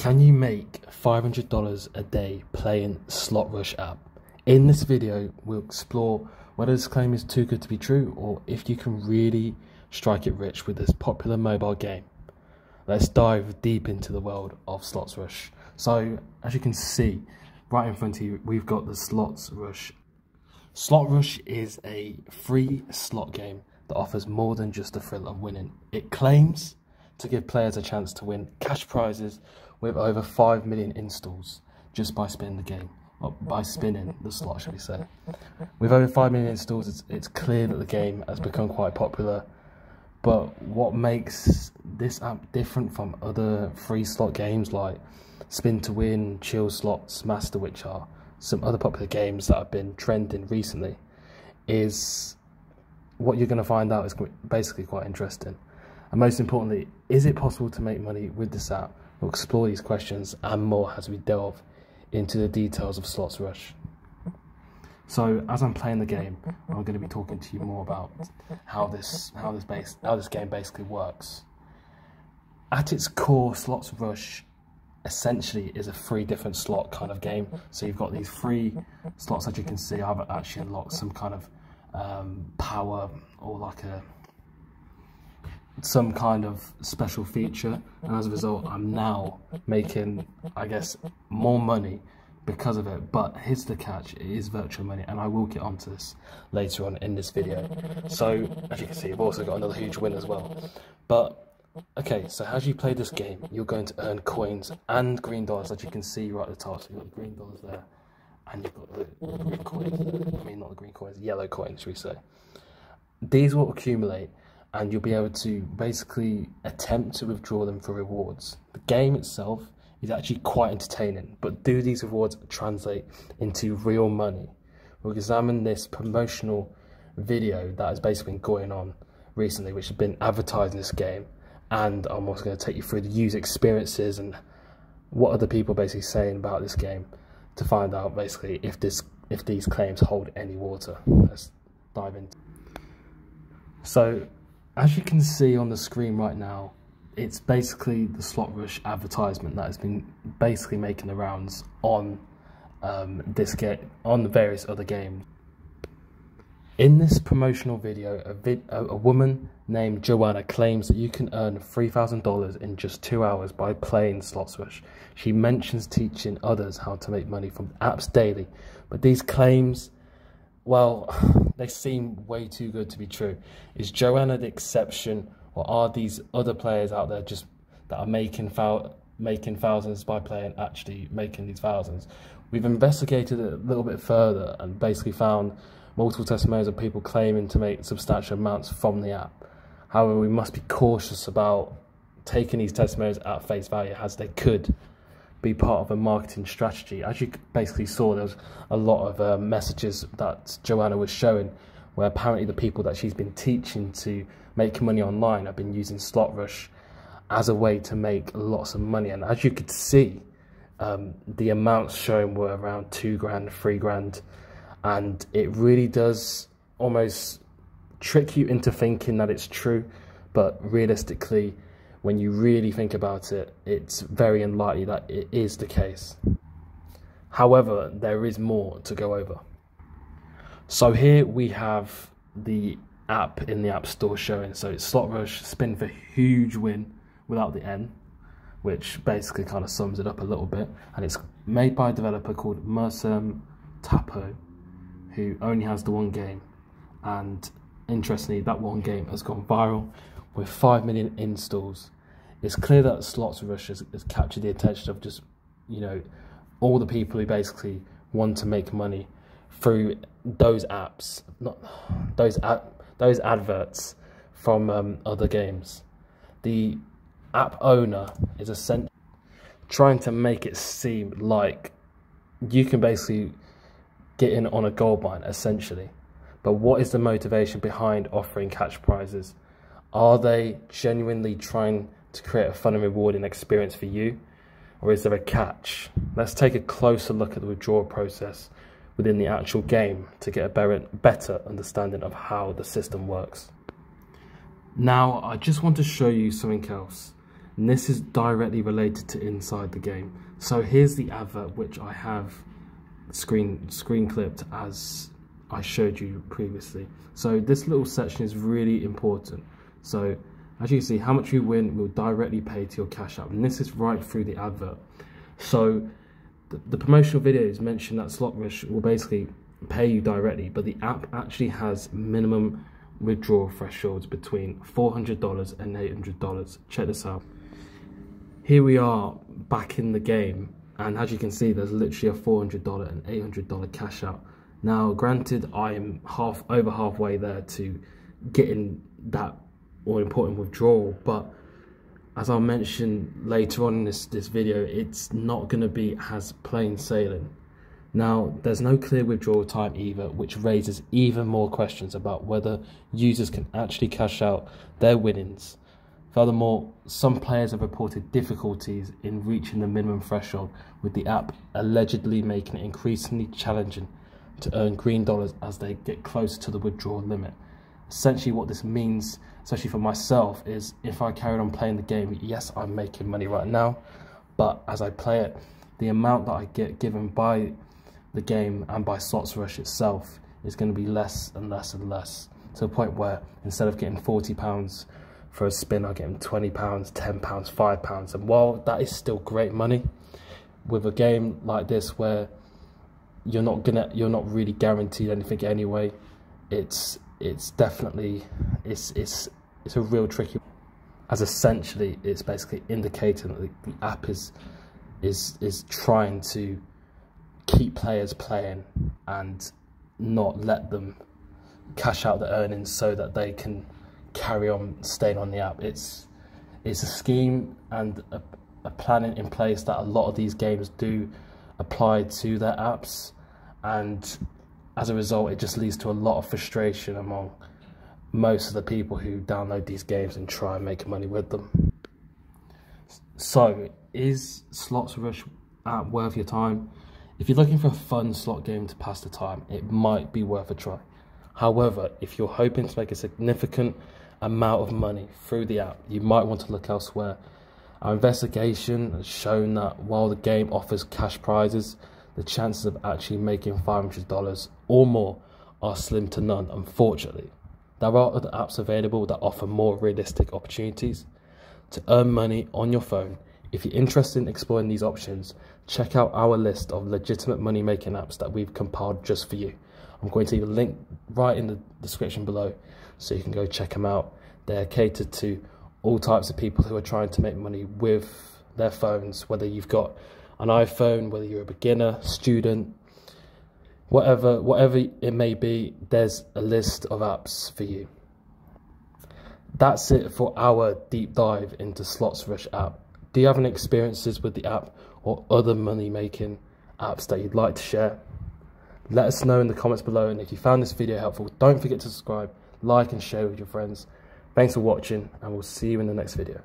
Can you make $500 a day playing Slot Rush app? In this video, we'll explore whether this claim is too good to be true or if you can really strike it rich with this popular mobile game. Let's dive deep into the world of Slots Rush. So, as you can see, right in front of you, we've got the Slots Rush. Slot Rush is a free slot game that offers more than just the thrill of winning. It claims to give players a chance to win cash prizes with over 5 million installs just by spinning the game, or by spinning the slot, should we say. With over 5 million installs, it's, it's clear that the game has become quite popular. But what makes this app different from other free slot games like Spin to Win, Chill Slots, Master, which are some other popular games that have been trending recently, is what you're going to find out is basically quite interesting. And most importantly, is it possible to make money with this app? We'll explore these questions and more as we delve into the details of Slots Rush. So as I'm playing the game, I'm going to be talking to you more about how this how this base how this game basically works. At its core, Slots Rush essentially is a three different slot kind of game. So you've got these three slots as you can see. I've actually unlocked some kind of um, power or like a some kind of special feature. And as a result I'm now making I guess more money because of it. But here's the catch. It is virtual money and I will get onto this later on in this video. So as you can see I've also got another huge win as well. But okay so as you play this game? You're going to earn coins and green dollars as you can see right at the top. So you've got the green dollars there and you've got the, green coins. I mean not the green coins yellow coins should we say. These will accumulate and you'll be able to basically attempt to withdraw them for rewards. The game itself is actually quite entertaining, but do these rewards translate into real money? We'll examine this promotional video that has basically been going on recently, which has been advertising this game, and I'm also going to take you through the user experiences and what other people basically saying about this game to find out basically if this if these claims hold any water. Let's dive into. So as you can see on the screen right now, it's basically the Slot Rush advertisement that has been basically making the rounds on um, this get on the various other games. In this promotional video, a, a, woman named Joanna claims that you can earn $3,000 in just two hours by playing Slots Rush. She mentions teaching others how to make money from apps daily, but these claims well, they seem way too good to be true. Is Joanna the exception, or are these other players out there just that are making thou making thousands by playing actually making these thousands? We've investigated it a little bit further and basically found multiple testimonies of people claiming to make substantial amounts from the app. However, we must be cautious about taking these testimonies at face value as they could be part of a marketing strategy. As you basically saw, there was a lot of uh, messages that Joanna was showing where apparently the people that she's been teaching to make money online have been using Slot Rush as a way to make lots of money. And as you could see, um, the amounts shown were around two grand, three grand. And it really does almost trick you into thinking that it's true. But realistically, when you really think about it, it's very unlikely that it is the case. However, there is more to go over. So here we have the app in the App Store showing. So it's Slot Rush spin for huge win without the N, which basically kind of sums it up a little bit. And it's made by a developer called Mersem Tapo, who only has the one game. And interestingly, that one game has gone viral with 5 million installs. It's clear that Slots Rush has, has captured the attention of just, you know, all the people who basically want to make money through those apps, not those ad, those adverts from um, other games. The app owner is essentially trying to make it seem like you can basically get in on a gold mine, essentially. But what is the motivation behind offering catch prizes? Are they genuinely trying to create a fun and rewarding experience for you? Or is there a catch? Let's take a closer look at the withdrawal process within the actual game to get a better understanding of how the system works. Now, I just want to show you something else. And this is directly related to inside the game. So here's the advert which I have screen screen clipped as I showed you previously. So this little section is really important. So as you see, how much you win will directly pay to your cash app. And this is right through the advert. So the, the promotional videos mention that Slotrush will basically pay you directly, but the app actually has minimum withdrawal thresholds between $400 and $800. Check this out. Here we are back in the game, and as you can see, there's literally a $400 and $800 cash out. Now, granted, I'm half over halfway there to getting that all important withdrawal, but as I'll mention later on in this, this video, it's not going to be as plain sailing. Now, there's no clear withdrawal time either, which raises even more questions about whether users can actually cash out their winnings. Furthermore, some players have reported difficulties in reaching the minimum threshold, with the app allegedly making it increasingly challenging to earn green dollars as they get closer to the withdrawal limit. Essentially, what this means, especially for myself, is if I carry on playing the game, yes, I'm making money right now, but as I play it, the amount that I get given by the game and by Slots Rush itself is going to be less and less and less to the point where instead of getting £40 for a spin, I'm getting £20, £10, £5. And while that is still great money, with a game like this where you're not gonna you're not really guaranteed anything anyway, it's it's definitely it's it's it's a real tricky as essentially it's basically indicating that the, the app is is is trying to keep players playing and not let them cash out the earnings so that they can carry on staying on the app. It's it's a scheme and a, a planning in place that a lot of these games do apply to their apps, and as a result, it just leads to a lot of frustration among most of the people who download these games and try and make money with them. So, is Slots Rush app worth your time? If you're looking for a fun slot game to pass the time, it might be worth a try. However, if you're hoping to make a significant amount of money through the app, you might want to look elsewhere. Our investigation has shown that while the game offers cash prizes, the chances of actually making $500 or more are slim to none, unfortunately. There are other apps available that offer more realistic opportunities to earn money on your phone if you're interested in exploring these options, check out our list of legitimate money making apps that we've compiled just for you. I'm going to leave a link right in the description below so you can go check them out. They're catered to all types of people who are trying to make money with their phones, whether you've got an iPhone, whether you're a beginner, student, whatever, whatever it may be, there's a list of apps for you. That's it for our deep dive into Slots Rush app. Do you have any experiences with the app or other money making apps that you'd like to share? Let us know in the comments below and if you found this video helpful, don't forget to subscribe, like and share with your friends. Thanks for watching and we'll see you in the next video.